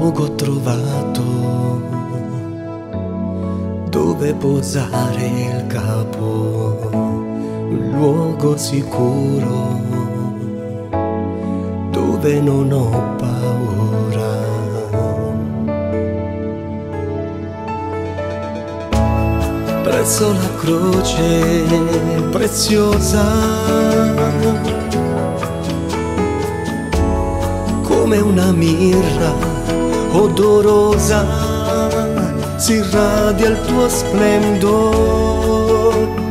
luogo trovato dove posare il capo, un luogo sicuro dove non ho paura. Presso la croce preziosa come una mirra odorosa si irradia il tuo splendore,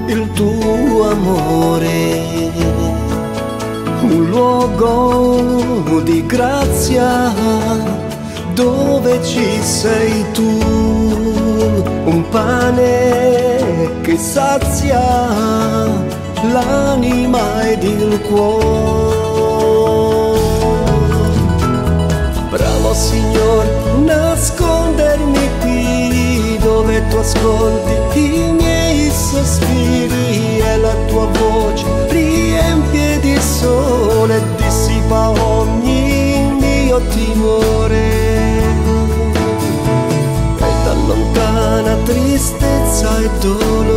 il tuo amore, un luogo di grazia dove ci sei tu, un pane che sazia l'anima ed il cuore. Tu ascolti i miei sospiri e la tua voce riempie di sole e dissipa ogni mio timore ed allontana tristezza e dolore.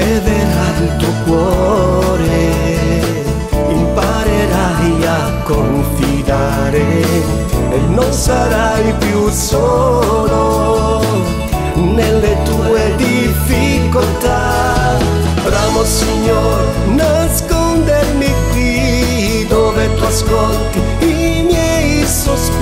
Eleverà il tuo cuore, imparerai a confidare e non sarai più solo nelle tue difficoltà. Bravo Signore, nascondermi qui dove tu ascolti i miei sospiri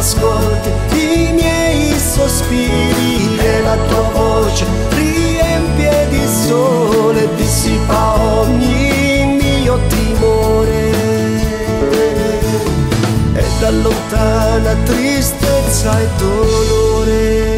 ascolti i miei sospiri e la tua voce riempie di sole, dissipa ogni mio timore ed allontana tristezza e dolore.